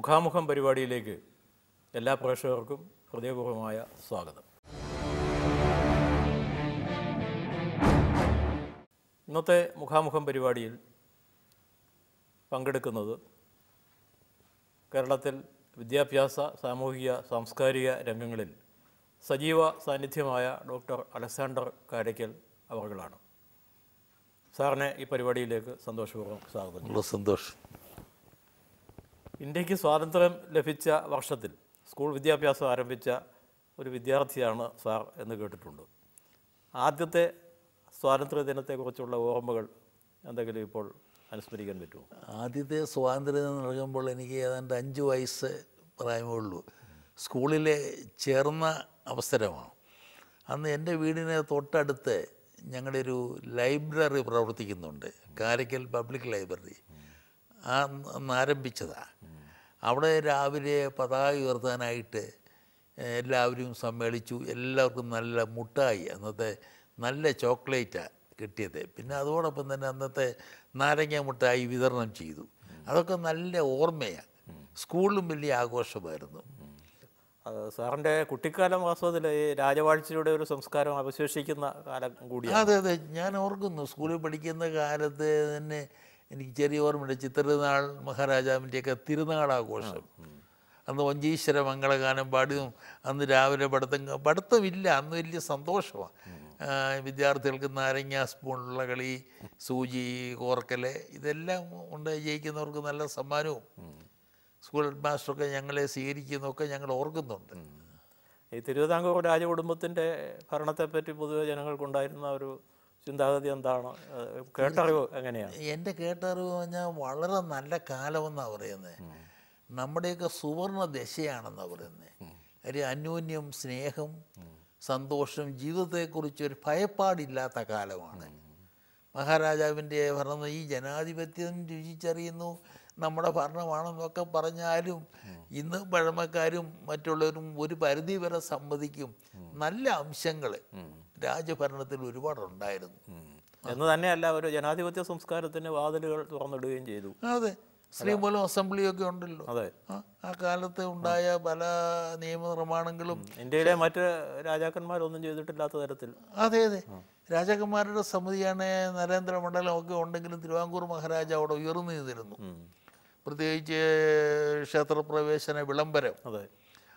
മുഖാമുഖം പരിപാടിയിലേക്ക് എല്ലാ പ്രേക്ഷകർക്കും ഹൃദയപൂർവമായ സ്വാഗതം. ഇന്നത്തെ മുഖാമുഖം പരിപാടിയിൽ പങ്കെടുക്കുന്നത് കേരളത്തിൽ വിദ്യാഭ്യാസ സാമൂഹിക സാംസ്കാരിക രംഗങ്ങളിൽ സജീവ സാന്നിധ്യമായ ഡോക്ടർ അലക്സാണ്ടർ കാരയ്ക്കൽ അവർകളാണ് സാറിനെ ഈ പരിപാടിയിലേക്ക് സന്തോഷപൂർവം സ്വാഗതം സന്തോഷം. ഇന്ത്യയ്ക്ക് സ്വാതന്ത്ര്യം ലഭിച്ച വർഷത്തിൽ സ്കൂൾ വിദ്യാഭ്യാസം ആരംഭിച്ച ഒരു വിദ്യാർത്ഥിയാണ് സാർ എന്ന് കേട്ടിട്ടുണ്ട്. ആദ്യത്തെ സ്വാതന്ത്ര്യ ദിനത്തെക്കുറിച്ചുള്ള ഓർമ്മകൾ എന്തെങ്കിലും ഇപ്പോൾ അനുസ്മരിക്കാൻ പറ്റുമോ? ആദ്യത്തെ സ്വാതന്ത്ര്യം നൽകുമ്പോൾ എനിക്ക് ഏതാണ്ട് അഞ്ച് വയസ്സ് പ്രായമേ ഉള്ളൂ. സ്കൂളിലെ ചേർന്ന അവസരമാണ്. അന്ന് എന്റെ വീടിന് തൊട്ടടുത്ത് ഞങ്ങളുടെ ഒരു ലൈബ്രറി പ്രവർത്തിക്കുന്നുണ്ട്. Karakkal public library. ആ അന്ന് ആരംഭിച്ചതാണ് അവിടെ രാവിലെ പതാക ഉയർത്താനായിട്ട് എല്ലാവരും സമ്മേളിച്ചു. എല്ലാവർക്കും നല്ല മുട്ടായി അന്നത്തെ നല്ല ചോക്ലേറ്റാണ് കിട്ടിയത്. പിന്നെ അതോടൊപ്പം തന്നെ അന്നത്തെ നാരങ്ങ മുട്ടായി വിതരണം ചെയ്തു. അതൊക്കെ നല്ല ഓർമ്മയാണ് സ്കൂളിലും വലിയ ആഘോഷമായിരുന്നു. സാറിന്റെ കുട്ടിക്കാലം വാസ്തവത്തിൽ ഈ രാജവാഴ്ചയുടെ ഒരു സംസ്കാരം അവശേഷിക്കുന്ന കാലം കൂടിയാണ്. അതെ അതെ. ഞാൻ ഓർക്കുന്നു സ്കൂളിൽ പഠിക്കുന്ന കാലത്ത് തന്നെ എനിക്ക് ചെറിയ ഓർമ്മയുണ്ട് ചിത്രനാൾ മഹാരാജാവിന്റെയൊക്കെ തിരുനാൾ ആഘോഷം അന്ന് വഞ്ചീശ്വര മംഗളഗാനം പാടിയും അന്ന് രാവിലെ പഠിത്തം പഠിത്തമില്ല അന്ന് വലിയ സന്തോഷമാണ്. വിദ്യാർത്ഥികൾക്ക് നാരങ്ങ സ്പൂണുള്ള കളി സൂചി കോർക്കൽ ഇതെല്ലാം ഉണ്ട് ജയിക്കുന്നവർക്ക് നല്ല സമ്മാനവും. സ്കൂൾ ഹെഡ് മാസ്റ്ററൊക്കെ ഞങ്ങളെ സ്വീകരിക്കുന്നതൊക്കെ ഞങ്ങൾ ഓർക്കുന്നുണ്ട്. ഈ തിരുവിതാംകൂർ രാജകുടുംബത്തിന്റെ ഭരണത്തെപ്പറ്റി പൊതുവെ ജനങ്ങൾക്കുണ്ടായിരുന്ന ഒരു ചിന്താഗതി എന്താണ്? കേട്ടറിവ് എങ്ങനെയാണ്? എന്റെ കേട്ടറിവ് പറഞ്ഞാൽ വളരെ നല്ല കാലമെന്നാണ് പറയുന്നത് നമ്മുടെയൊക്കെ സുവർണ ദശയാണെന്നാണ് പറയുന്നത് ഒരു അന്യോന്യം സ്നേഹം സന്തോഷം ജീവിതത്തെക്കുറിച്ച് ഒരു ഭയപ്പാടില്ലാത്ത കാലമാണ്. മഹാരാജാവിന്റെ ഭരണം ഈ ജനാധിപത്യം രുചിച്ചറിയുന്നു. നമ്മുടെ ഭരണമാണെന്നൊക്കെ പറഞ്ഞാലും ഇന്ന് പഴമക്കാരും മറ്റുള്ളവരും ഒരു പരിധി വരെ സമ്മതിക്കും നല്ല അംശങ്ങൾ രാജഭരണത്തിൽ ഒരുപാടുണ്ടായിരുന്നു. എന്ന് തന്നെയല്ല ഒരു ജനാധിപത്യ സംസ്കാരത്തിന് വാതിലുകൾ തുറന്നിടുകയും ചെയ്തു. അതെ ശ്രീമൂലം അസംബ്ലിയൊക്കെ ഉണ്ടല്ലോ. അതെ. ആ, ആ കാലത്ത് ഉണ്ടായ പല നിയമനിർമ്മാണങ്ങളും ഇന്ത്യയിലെ മറ്റ് രാജാക്കന്മാരൊന്നും ചെയ്തിട്ടില്ലാത്ത തരത്തിൽ. അതെ അതെ. രാജാക്കന്മാരുടെ സമിതിയാണ് നരേന്ദ്രമണ്ഡലം ഒക്കെ ഉണ്ടെങ്കിലും തിരുവാങ്കൂർ മഹാരാജ അവിടെ ഉയർന്നു നിന്നിരുന്നു. പ്രത്യേകിച്ച് ക്ഷേത്രപ്രവേശന വിളംബരം. അതെ.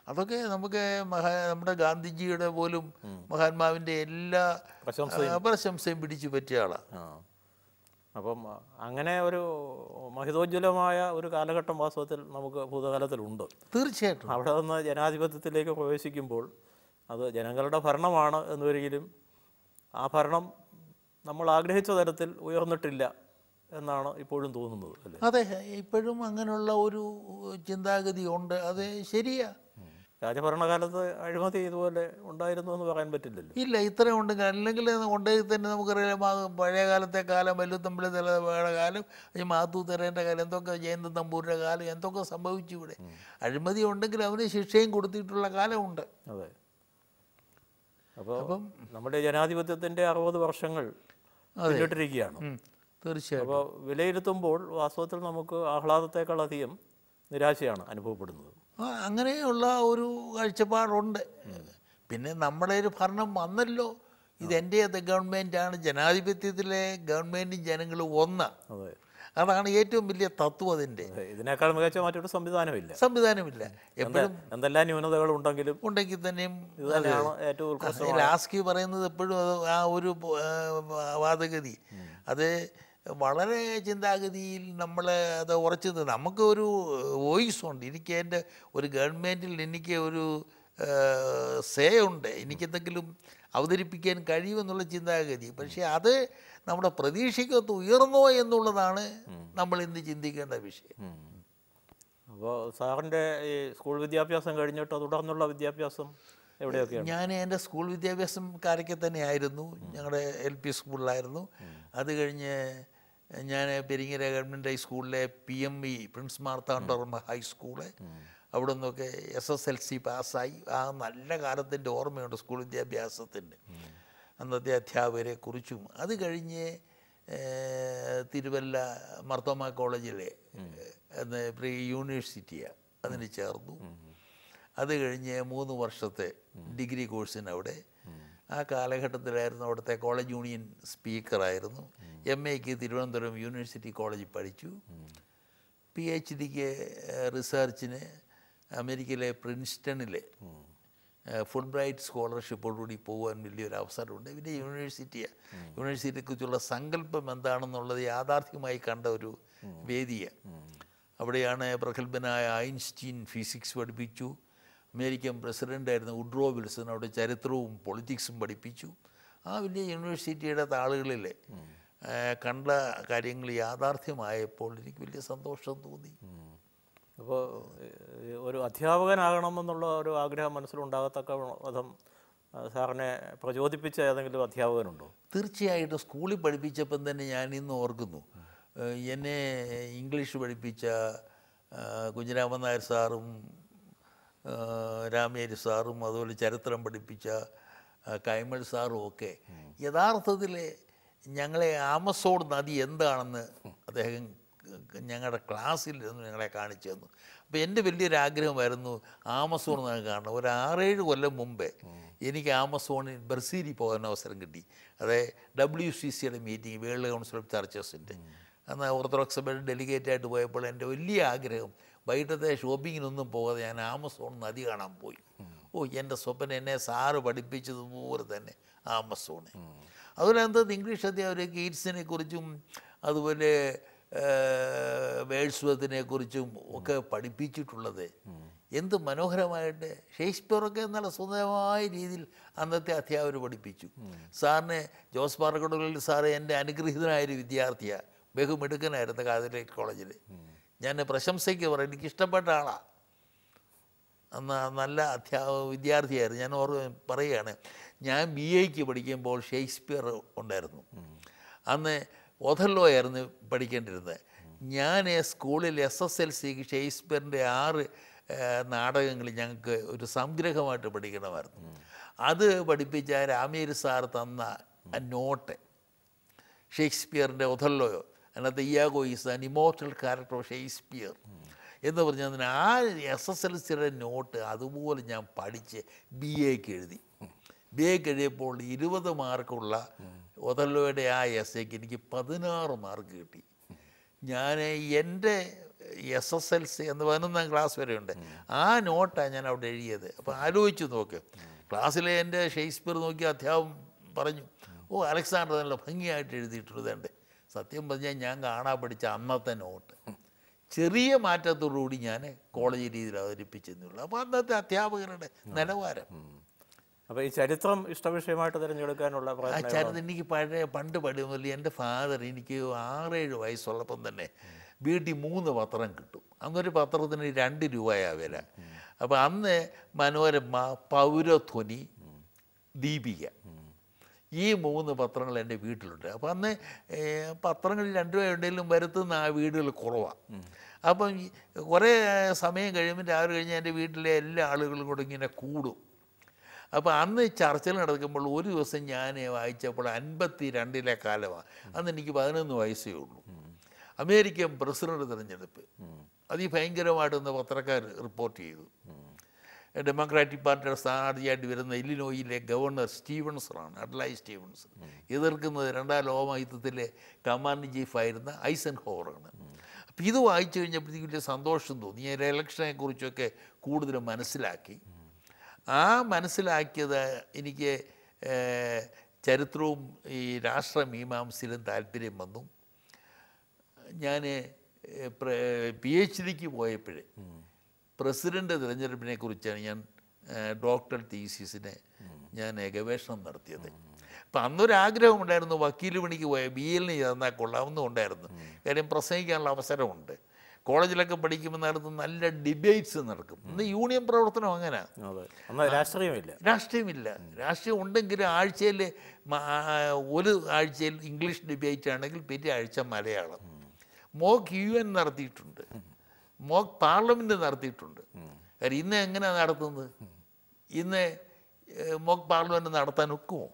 അതൊക്കെ നമുക്ക് മഹാ നമ്മുടെ ഗാന്ധിജിയുടെ പോലും മഹാത്മാവിന്റെ എല്ലാ പ്രശംസയും. പ്രശംസയും പിടിച്ചു പറ്റിയ ആളാണ് അപ്പം അങ്ങനെ ഒരു മഹിതോജ്വലമായ ഒരു കാലഘട്ടം വാസ്തവത്തിൽ നമുക്ക് ഭൂതകാലത്തിലുണ്ട്. തീർച്ചയായിട്ടും. അവിടെ നിന്ന് ജനാധിപത്യത്തിലേക്ക് പ്രവേശിക്കുമ്പോൾ അത് ജനങ്ങളുടെ ഭരണമാണ് എന്നൊരിക്കലും ആ ഭരണം നമ്മൾ ആഗ്രഹിച്ച തരത്തിൽ ഉയർന്നിട്ടില്ല എന്നാണ് ഇപ്പോഴും തോന്നുന്നത് അല്ലേ? അതെ ഇപ്പോഴും അങ്ങനെയുള്ള ഒരു ചിന്താഗതി ഉണ്ട്. അത് ശരിയാ. രാജഭരണകാലത്ത് അഴിമതി ഇതുപോലെ ഉണ്ടായിരുന്നു എന്ന് പറയാൻ പറ്റില്ലല്ലോ. ഇല്ല ഇത്രയും ഉണ്ടെങ്കിൽ അല്ലെങ്കിൽ ഉണ്ടെങ്കിൽ തന്നെ നമുക്കറിയാം പഴയ കാലത്തെ കാലം വല്ലുത്തമ്പിളി തലയുടെ കാലം ഈ മാത്തു തെരേന്റെ കാലം എന്തൊക്കെ ജയന്ത തമ്പൂരിന്റെ കാലം എന്തൊക്കെ സംഭവിച്ചു ഇവിടെ. അഴിമതി ഉണ്ടെങ്കിൽ അവന് ശിക്ഷയും കൊടുത്തിട്ടുള്ള കാലമുണ്ട് അതെ. അപ്പോൾ അപ്പം നമ്മുടെ ജനാധിപത്യത്തിന്റെ അറുപത് വർഷങ്ങൾ പിന്നിട്ടിരിക്കുകയാണ്. തീർച്ചയായും അപ്പോൾ വിലയിരുത്തുമ്പോൾ വാസ്തവത്തിൽ നമുക്ക് ആഹ്ലാദത്തെക്കാളധികം നിരാശയാണ് അനുഭവപ്പെടുന്നത്. അങ്ങനെയുള്ള ഒരു കാഴ്ചപ്പാടുണ്ട്. പിന്നെ നമ്മുടെ ഒരു ഭരണം വന്നല്ലോ. ഇത് അത് ഗവൺമെന്റാണ്. ജനാധിപത്യത്തിലെ ഗവൺമെന്റും ജനങ്ങളും ഒന്ന്. അതാണ് ഏറ്റവും വലിയ തത്വം അതിന്റെ. ഇതിനേക്കാൾ മികച്ച മറ്റൊരു സംവിധാനമില്ല. സംവിധാനമില്ല. എപ്പോഴും എന്തെല്ലാം ന്യൂനതകൾ ഉണ്ടെങ്കിലും ഉണ്ടെങ്കിൽ തന്നെയും ഏറ്റവും ലാസ്കി പറയുന്നത് എപ്പോഴും ആ ഒരു വാദഗതി. അത് വളരെ ചിന്താഗതിയിൽ നമ്മൾ അത് ഉറച്ചു നമുക്ക് ഒരു വോയിസ് ഉണ്ട്. എനിക്ക് എന്റെ ഒരു ഗവൺമെന്റിൽ എനിക്ക് ഒരു സേ ഉണ്ട്. എനിക്കെന്തെങ്കിലും അവതരിപ്പിക്കാൻ കഴിയുമെന്നുള്ള ചിന്താഗതി. പക്ഷേ അത് നമ്മുടെ പ്രതീക്ഷയ്ക്കൊത്ത് ഉയർന്നോ എന്നുള്ളതാണ് നമ്മൾ ഇന്ന് ചിന്തിക്കേണ്ട വിഷയം. അപ്പോൾ സാറിന്റെ ഈ സ്കൂൾ വിദ്യാഭ്യാസം കഴിഞ്ഞിട്ട്? തുടർന്നുള്ള വിദ്യാഭ്യാസം എവിടെയൊക്കെയാണ്? ഞാൻ എന്റെ സ്കൂൾ വിദ്യാഭ്യാസം കാരയ്ക്ക് തന്നെയായിരുന്നു ഞങ്ങളുടെ എൽ പി സ്കൂളിലായിരുന്നു. അത് കഴിഞ്ഞ് ഞാൻ പെരിങ്ങര ഗവൺമെന്റ് ഹൈസ്കൂളിലെ P M E prince Marthandavarma high school അവിടെ നിന്നൊക്കെ എസ് എസ് എൽ സി പാസ്സായി. ആ നല്ല കാലത്തിന്റെ ഓർമ്മയുണ്ട് സ്കൂൾ വിദ്യാഭ്യാസത്തിന്റെ അന്നത്തെ അധ്യാപകരെ കുറിച്ചും. അത് കഴിഞ്ഞ് തിരുവല്ല മർത്തോമ കോളേജിലെ പ്രീ യൂണിവേഴ്സിറ്റിയാണ് അതിന് ചേർന്നു. അത് കഴിഞ്ഞ് മൂന്ന് വർഷത്തെ ഡിഗ്രി കോഴ്സിന് അവിടെ ആ കാലഘട്ടത്തിലായിരുന്നു അവിടുത്തെ കോളേജ് യൂണിയൻ സ്പീക്കറായിരുന്നു. എം എക്ക് തിരുവനന്തപുരം യൂണിവേഴ്സിറ്റി കോളേജിൽ പഠിച്ചു. പി എച്ച് ഡിക്ക് റിസർച്ചിന് അമേരിക്കയിലെ പ്രിൻസ്റ്റണിലെ ഫുൾ ബ്രൈറ്റ് സ്കോളർഷിപ്പോടുകൂടി പോകാൻ വലിയൊരു അവസരമുണ്ട്. പിന്നെ യൂണിവേഴ്സിറ്റിയാണ് യൂണിവേഴ്സിറ്റിയെക്കുറിച്ചുള്ള സങ്കല്പം എന്താണെന്നുള്ളത് യാഥാർത്ഥ്യമായി കണ്ട ഒരു വേദിയാണ് അവിടെയാണ് പ്രഗത്ഭനായ ഐൻസ്റ്റീൻ ഫിസിക്സ് പഠിപ്പിച്ചു. അമേരിക്കൻ പ്രസിഡന്റായിരുന്ന ഉഡ്രോ വിൽസൺ അവിടെ ചരിത്രവും പൊളിറ്റിക്സും പഠിപ്പിച്ചു. ആ വലിയ യൂണിവേഴ്സിറ്റിയുടെ താളുകളിൽ കണ്ട കാര്യങ്ങൾ യാഥാർത്ഥ്യമായപ്പോൾ എനിക്ക് വലിയ സന്തോഷം തോന്നി. അപ്പോൾ ഒരു അധ്യാപകനാകണമെന്നുള്ള ഒരു ആഗ്രഹം മനസ്സിലുണ്ടാകത്തക്ക വിധം സാറിനെ പ്രചോദിപ്പിച്ച ഏതെങ്കിലും അധ്യാപകനുണ്ടോ? തീർച്ചയായിട്ടും സ്കൂളിൽ പഠിപ്പിച്ചപ്പം തന്നെ ഞാൻ ഇന്ന് ഓർക്കുന്നു. എന്നെ ഇംഗ്ലീഷ് പഠിപ്പിച്ച കുഞ്ഞിരാമൻ നായർ സാറും രാമേരി സാറും അതുപോലെ ചരിത്രം പഠിപ്പിച്ച കൈമൾ സാറും ഒക്കെ യഥാർത്ഥത്തിൽ ഞങ്ങളെ ആമസോൺ നദി എന്താണെന്ന് അദ്ദേഹം ഞങ്ങളുടെ ക്ലാസ്സിൽ നിന്ന് ഞങ്ങളെ കാണിച്ചു തന്നു. അപ്പോൾ എന്റെ വലിയൊരു ആഗ്രഹമായിരുന്നു ആമസോൺ നദി കാണണം. ഒരു ആറേഴ് കൊല്ലം മുമ്പേ എനിക്ക് ആമസോണിൽ ബ്രസീലിൽ പോകാൻ അവസരം കിട്ടി. അതായത് ഡബ്ല്യു സി സിയുടെ മീറ്റിംഗ് വേൾഡ് കൗൺസിൽ ഓഫ് ചർച്ചസിന്റെ. അന്ന് ഓർത്തഡോക്സ് സഭയുടെ ഡെലിഗേറ്റ് ആയിട്ട് പോയപ്പോൾ എന്റെ വലിയ ആഗ്രഹം വൈകിട്ടത്തെ ഷോപ്പിങ്ങിനൊന്നും പോകാതെ ഞാൻ ആമസോൺ നദി കാണാൻ പോയി. ഓ എന്റെ സ്വപ്നം എന്നെ സാറ് പഠിപ്പിച്ചതുപോലെ തന്നെ ആമസോണ്. അതുപോലെ എന്താ ഇംഗ്ലീഷ് അധ്യാപകർ ഗീറ്റ്സിനെ കുറിച്ചും അതുപോലെ വേഴ്സ്വത്തിനെ കുറിച്ചും ഒക്കെ പഠിപ്പിച്ചിട്ടുള്ളത്. എന്ത് മനോഹരമായിട്ട്. ഷേക്സ്പിയറൊക്കെ നല്ല സുന്ദരമായ രീതിയിൽ അന്നത്തെ അധ്യാപകർ പഠിപ്പിച്ചു. സാറിന് ജോസ് പാറക്കടലിൽ സാറ് എന്റെ അനുഗ്രഹീതനായൊരു വിദ്യാർത്ഥിയാണ് ബഹുമിടുക്കനായിരുന്നു കാതലേറ്റ് കോളേജിൽ ഞാൻ പ്രശംസയ്ക്ക് പറയും. എനിക്ക് ഇഷ്ടപ്പെട്ട ആളാണ് നല്ല അധ്യാപക വിദ്യാർത്ഥിയായിരുന്നു. ഞാൻ ഓർ പറയുകയാണ് ഞാൻ ബി എക്ക് പഠിക്കുമ്പോൾ ഷേക്സ്പിയർ ഉണ്ടായിരുന്നു. അന്ന് ഒഥല്ലോ ആയിരുന്നു പഠിക്കേണ്ടിരുന്നത്. ഞാൻ സ്കൂളിൽ എസ് എസ് എൽ സിക്ക് ഷേക്സ്പിയറിന്റെ ആറ് നാടകങ്ങൾ ഞങ്ങൾക്ക് ഒരു സംഗ്രഹമായിട്ട് പഠിക്കണമായിരുന്നു. അത് പഠിപ്പിച്ച രാമേരി സാർ തന്ന നോട്ട് ഷേക്സ്പിയറിന്റെ ഒഥല്ലോയോ അതിനകത്ത് Iago is an emotional character of Shakespeare എന്ന് പറഞ്ഞാൽ ആ എസ് എസ് എൽ സിയുടെ നോട്ട് അതുപോലെ ഞാൻ പഠിച്ച് ബി എക്ക് എഴുതി. ബി എക്ക് എഴുതിയപ്പോൾ ഇരുപത് മാർക്കുള്ള ഒതല്ലോയുടെ ആ എസ് എക്ക് എനിക്ക് പതിനാറ് മാർക്ക് കിട്ടി. ഞാൻ എന്റെ എസ് എസ് എൽ സി എന്ന് പതിനൊന്നാം ക്ലാസ് വരെ ഉണ്ട് ആ നോട്ടാണ് ഞാൻ അവിടെ എഴുതിയത്. അപ്പോൾ ആലോചിച്ച് നോക്ക്. ക്ലാസ്സിലെ എന്റെ ഷേക്സ്പിയർ നോക്കി അധ്യാപം പറഞ്ഞു ഓ അലക്സാണ്ടർ നല്ല ഭംഗിയായിട്ട് എഴുതിയിട്ടുള്ളതുണ്ട് സത്യം പറഞ്ഞാൽ ഞാൻ കാണാൻ പഠിച്ച അന്നത്തെ നോട്ട്. ചെറിയ മാറ്റത്തോടുകൂടി ഞാൻ കോളേജ് രീതിയിൽ അവതരിപ്പിച്ചെന്നുള്ളൂ. അപ്പോൾ അന്നത്തെ അധ്യാപകരുടെ നിലവാരം. അപ്പോൾ ഈ ചരിത്രം ഇഷ്ടവിഷയമായിട്ട് തിരഞ്ഞെടുക്കാനുള്ള ആ ചരിത്രം എനിക്ക് പഴയ പണ്ട് പഠിക്കുമ്പോൾ എന്റെ ഫാദർ എനിക്ക് ആറേഴ് വയസ്സുള്ളപ്പം തന്നെ വീട്ടിൽ മൂന്ന് പത്രം കിട്ടും. അന്നൊരു പത്രത്തിന് രണ്ട് രൂപയാണ് വില. അപ്പോൾ അന്ന് മനോരമ പൗരധ്വനി ദീപിക. ഈ മൂന്ന് പത്രങ്ങൾ എന്റെ വീട്ടിലുണ്ട്. അപ്പോൾ അന്ന് പത്രങ്ങളിൽ പത്രങ്ങൾ രണ്ട് ഉണ്ടെങ്കിലും വരുത്തുന്ന ആ വീടുകൾ കുറവാണ് അപ്പം കുറേ സമയം കഴിയുമ്പോൾ രാവിലെ കഴിഞ്ഞ് എന്റെ വീട്ടിലെ എല്ലാ ആളുകളും കൂടെ ഇങ്ങനെ കൂടും. അപ്പോൾ അന്ന് ചർച്ചകൾ നടക്കുമ്പോൾ ഒരു ദിവസം ഞാൻ വായിച്ചപ്പോൾ അൻപത്തി രണ്ടിലെ കാലമാണ് അന്ന് എനിക്ക് പതിനൊന്ന് വയസ്സേ ഉള്ളൂ. അമേരിക്കൻ പ്രസിഡന്റ് തിരഞ്ഞെടുപ്പ്. അതിഭയങ്കരമായിട്ടൊന്ന് പത്രക്കാർ റിപ്പോർട്ട് ചെയ്തു. ഡെമോക്രാറ്റിക് പാർട്ടിയുടെ സ്ഥാനാർത്ഥിയായിട്ട് വരുന്ന ഇല്ലിനോയിലെ ഗവർണർ സ്റ്റീവൻസറാണ് അഡ്ലൈ സ്റ്റീവൻസൺ എതിർക്കുന്നത് രണ്ടാം ലോകമയുദ്ധത്തിലെ കമാൻഡ് ചീഫായിരുന്ന ഐസൻ ഹോറാണ് അപ്പോൾ ഇത് വായിച്ചു കഴിഞ്ഞപ്പോഴത്തേക്ക് വലിയ സന്തോഷം തോന്നി. ഞാൻ ഇലക്ഷനെ കുറിച്ചൊക്കെ കൂടുതൽ മനസ്സിലാക്കി. ആ മനസ്സിലാക്കിയത് എനിക്ക് ചരിത്രവും ഈ രാഷ്ട്രമീമാംസയിലും താല്പര്യം വന്നു. ഞാൻ പി എച്ച് ഡിക്ക് പോയപ്പോൾ പ്രസിഡന്റ് തിരഞ്ഞെടുപ്പിനെ കുറിച്ചാണ് ഞാൻ ഡോക്ടർ തീസിസിനെ ഞാൻ ഗവേഷണം നടത്തിയത്. അപ്പം അന്നൊരാഗ്രഹം ഉണ്ടായിരുന്നു വക്കീൽ പണിക്ക് പോയ ബി എല്ലിന് ചേർന്നാൽ കൊള്ളാമെന്നും ഉണ്ടായിരുന്നു. കാര്യം പ്രസംഗിക്കാനുള്ള അവസരമുണ്ട്. കോളേജിലൊക്കെ പഠിക്കുമ്പോൾ നടത്ത് നല്ല ഡിബേറ്റ്സ് നടക്കും. ഇന്ന് യൂണിയൻ പ്രവർത്തനം അങ്ങനെയാണ് അതെ. രാഷ്ട്രീയമില്ല. രാഷ്ട്രീയമില്ല. രാഷ്ട്രീയം ഉണ്ടെങ്കിൽ ആഴ്ചയിൽ ഒരു ആഴ്ചയിൽ ഇംഗ്ലീഷ് ഡിബേറ്റ് ആണെങ്കിൽ പിന്നെ ആഴ്ച മലയാളം. മോക്ക് യു എൻ നടത്തിയിട്ടുണ്ട്. മോക്ക് പാർലമെന്റ് നടത്തിയിട്ടുണ്ട്. കാര്യം ഇന്ന് എങ്ങനെയാണ് നടത്തുന്നത്? ഇന്ന് മോക്ക് പാർലമെന്റ് നടത്താൻ ഒക്കുമോ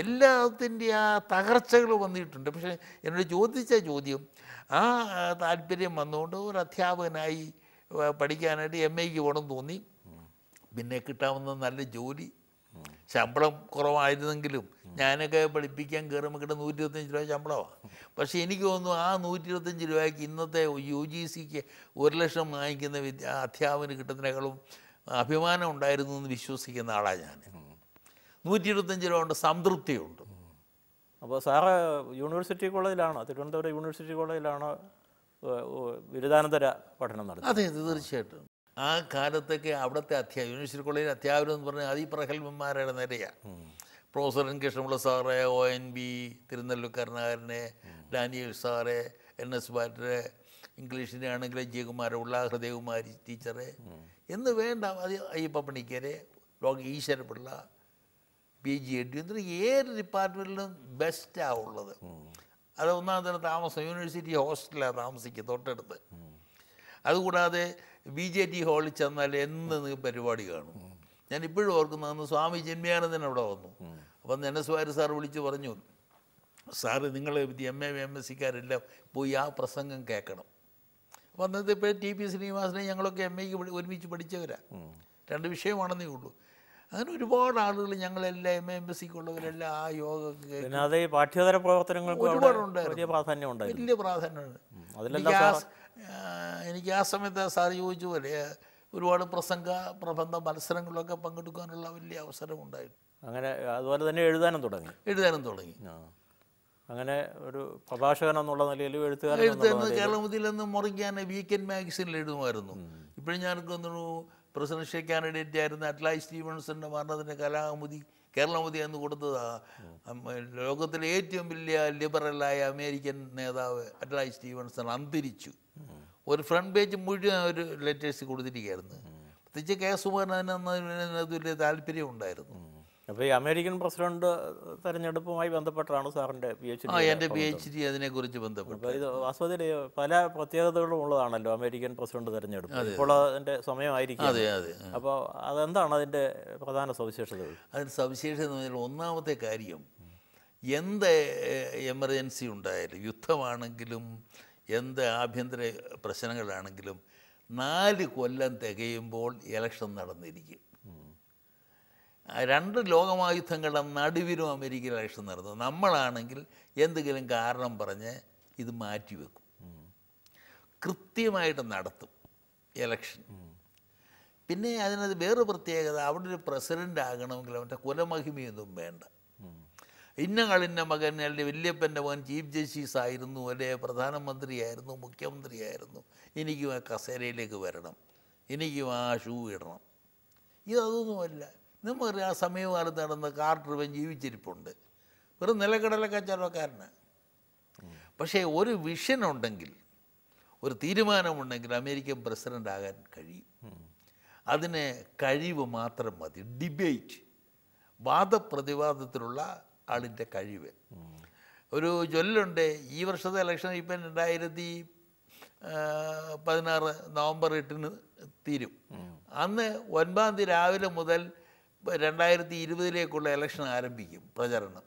എല്ലാത്തിന്റെ ആ തകർച്ചകൾ വന്നിട്ടുണ്ട്. പക്ഷേ എന്നോട് ചോദിച്ച ചോദ്യം ആ താല്പര്യം വന്നുകൊണ്ട് ഒരു അധ്യാപകനായി പഠിക്കാനായിട്ട് എം എക്ക് പോകണം തോന്നി. പിന്നെ കിട്ടാവുന്ന നല്ല ജോലി ശമ്പളം കുറവായിരുന്നെങ്കിലും ഞാനൊക്കെ പഠിപ്പിക്കാൻ കയറുമ്പോൾ കിട്ടുന്ന നൂറ്റി ഇരുപത്തഞ്ച് രൂപ ശമ്പളമാണ് പക്ഷെ എനിക്ക് തോന്നുന്നു ആ നൂറ്റി ഇരുപത്തഞ്ച് രൂപയ്ക്ക് ഇന്നത്തെ യു ജി സിക്ക് ഒരു ലക്ഷം വാങ്ങിക്കുന്ന വിദ്യ അധ്യാപകന് കിട്ടുന്നതിനേക്കാളും അഭിമാനം ഉണ്ടായിരുന്നു എന്ന് വിശ്വസിക്കുന്ന ആളാണ് ഞാൻ. നൂറ്റി ഇരുപത്തഞ്ച് രൂപ കൊണ്ട് സംതൃപ്തിയുണ്ട്. അപ്പോൾ സാറ് യൂണിവേഴ്സിറ്റി കോളേജിലാണോ തിരുവനന്തപുരം യൂണിവേഴ്സിറ്റി കോളേജിലാണോ ബിരുദാനന്തര പഠനം നടത്തുന്നത്? അതെ അതെ തീർച്ചയായിട്ടും. ആ കാലത്തൊക്കെ അവിടുത്തെ അധ്യാപക യൂണിവേഴ്സിറ്റി കോളേജിൽ അധ്യാപകർ എന്ന് പറഞ്ഞാൽ അതിപ്രഗത്ഭന്മാരുടെ നിരയാണ് professor N Krishnapillai sir O N B Thirunelloor കരുണാകരനെ Daniel sir N S ബാറ്റർ ഇംഗ്ലീഷിന്റെ ആണെങ്കിൽ ജയകുമാരെ ഹൃദയകുമാരി ടീച്ചറ്. എന്ന് വേണ്ട അത് Ayyappa പണിക്കരെ doctor Eeswarapillai P G Ed എന്നിട്ട് ഏത് ഡിപ്പാർട്ട്മെന്റിലും ബെസ്റ്റാണ് ഉള്ളത്. അത് ഒന്നാം താമസം യൂണിവേഴ്സിറ്റി ഹോസ്റ്റലാണ് താമസിക്കുക തൊട്ടടുത്ത്. അതുകൂടാതെ ബി ജെ ടി ഹാളിൽ ചെന്നാൽ എന്ന് പരിപാടി കാണും. ഞാൻ ഇപ്പോഴും ഓർക്കുന്നതെന്ന് സ്വാമി ജന്മിയാനന്ദൻ അവിടെ വന്നു. അപ്പം എൻ എസ് സാർ വിളിച്ച് പറഞ്ഞു സാറ് നിങ്ങൾ എം എ എം എസ് സിക്കാരെല്ലാം പോയി ആ പ്രസംഗം കേൾക്കണം. അപ്പം അന്നത്തെ ഇപ്പോൾ ടി പി ശ്രീനിവാസനെ ഞങ്ങളൊക്കെ എം എക്ക് ഒരുമിച്ച് പഠിച്ചവരാ. രണ്ട് വിഷയമാണെന്നേ ഉള്ളൂ. അങ്ങനെ ഒരുപാട് ആളുകൾ ഞങ്ങളെല്ലാം എം എ എം എസ് സിക്കുള്ളവരെല്ലാം ആ യോഗ പ്രവർത്തനങ്ങൾ ഒരുപാടുണ്ട് പാഠ്യേതര പ്രവർത്തനങ്ങൾക്കും. വലിയ പ്രാധാന്യം വലിയ പ്രാധാന്യമുണ്ട്. അതിലെല്ലാം എനിക്ക് ആ സമയത്ത് സാർ ചോദിച്ചു പോലെ ഒരുപാട് പ്രസംഗ പ്രബന്ധ മത്സരങ്ങളിലൊക്കെ പങ്കെടുക്കാനുള്ള വലിയ അവസരം ഉണ്ടായിരുന്നു. അങ്ങനെ അതുപോലെ തന്നെ എഴുതാനും തുടങ്ങി. എഴുതാനും തുടങ്ങി. അങ്ങനെ ഒരു പ്രഭാഷകൻ എന്നുള്ള നിലയിൽ എഴുത്തുകാരൻ എഴുതുന്നത് കേരളമുതിൽ നിന്ന് മുറിക്കാൻ വീക്കെൻഡ് മാഗസിനിൽ എഴുതുമായിരുന്നു. ഇപ്പോഴും ഞാൻ തോന്നുന്നു പ്രസിഡൻഷ്യൽ കാൻഡിഡേറ്റ് ആയിരുന്ന അറ്റ്ലായി സ്റ്റീവൻസിന്റെ മരണത്തിന്റെ കലാമുതി കേരളമുതി എന്ന് കൊടുത്തതാ. അമ്മ- ലോകത്തിലെ ഏറ്റവും വലിയ ലിബറലായ അമേരിക്കൻ നേതാവ് അറ്റ്ലായി സ്റ്റീവൻസൺ അന്തരിച്ചു. ഒരു ഫ്രണ്ട് പേജ് മുഴുവൻ ഒരു ലെറ്റേഴ്സ് കൊടുത്തിരിക്കുകയായിരുന്നു. പ്രത്യേകിച്ച് കെ സുകുമാരൻ അതിന് വലിയ താല്പര്യം ഉണ്ടായിരുന്നു അപ്പോൾ ഈ അമേരിക്കൻ പ്രസിഡന്റ് തെരഞ്ഞെടുപ്പുമായി ബന്ധപ്പെട്ടാണ് സാറിന്റെ പി എച്ച് ഡി എന്റെ പി എച്ച് ഡി അതിനെക്കുറിച്ച് ബന്ധപ്പെട്ടു. ഇത് വാസ്തവത്തിൽ പല പ്രത്യേകതകളും ഉള്ളതാണല്ലോ അമേരിക്കൻ പ്രസിഡന്റ് തെരഞ്ഞെടുപ്പ്. ഇപ്പോൾ അതിന്റെ സമയമായിരിക്കും അതെ അതെ അപ്പോൾ അതെന്താണ് അതിന്റെ പ്രധാന സവിശേഷതകൾ? അതിന്റെ സവിശേഷത എന്ന് പറഞ്ഞാൽ ഒന്നാമത്തെ കാര്യം എന്ത് എമർജൻസി ഉണ്ടായാലും യുദ്ധമാണെങ്കിലും എന്ത് ആഭ്യന്തര പ്രശ്നങ്ങളാണെങ്കിലും നാല് കൊല്ലം തികയുമ്പോൾ ഇലക്ഷൻ നടന്നിരിക്കും. രണ്ട് ലോകമായുദ്ധങ്ങളുടെ നടുവിലും അമേരിക്കയിൽ ഇലക്ഷൻ നടന്നു. നമ്മളാണെങ്കിൽ എന്തെങ്കിലും കാരണം പറഞ്ഞ് ഇത് മാറ്റിവെക്കും കൃത്യമായിട്ട് നടത്തും ഇലക്ഷൻ പിന്നെ അതിനകത്ത് വേറൊരു പ്രത്യേകത അവിടെ ഒരു പ്രസിഡന്റ് ആകണമെങ്കിൽ അവന്റെ കുലമഹിമയൊന്നും വേണ്ട. ഇന്ന കളിന്ന മകൻ അല്ലെങ്കിൽ വല്യപ്പന്റെ മകൻ ചീഫ് ജസ്റ്റിസ് ആയിരുന്നു അല്ലെ പ്രധാനമന്ത്രിയായിരുന്നു മുഖ്യമന്ത്രിയായിരുന്നു എനിക്കും ആ കസേരയിലേക്ക് വരണം എനിക്കും ആ ഷൂ ഇടണം. ഇതൊന്നുമല്ല. നമുക്കറിയാം ആ സമയകാലത്ത് നടന്ന കാർട്ടർ ഇവൻ ജീവിച്ചിരിപ്പുണ്ട്. വെറും നിലക്കടല കച്ചവടക്കാരനാണ് പക്ഷേ ഒരു വിഷൻ ഉണ്ടെങ്കിൽ ഒരു തീരുമാനമുണ്ടെങ്കിൽ അമേരിക്കൻ പ്രസിഡന്റ് ആകാൻ കഴിയും. അതിന് കഴിവ് മാത്രം മതി. ഡിബേറ്റ് വാദപ്രതിവാദത്തിലുള്ള ആളിന്റെ കഴിവ്. ഒരു ചൊല്ലുണ്ട് ഈ വർഷത്തെ ഇലക്ഷൻ ഇപ്പം രണ്ടായിരത്തി പതിനാറ് നവംബർ എട്ടിന് തീരും. അന്ന് ഒൻപതാം തീയതി രാവിലെ മുതൽ രണ്ടായിരത്തി ഇരുപതിലേക്കുള്ള ഇലക്ഷൻ ആരംഭിക്കും പ്രചരണം.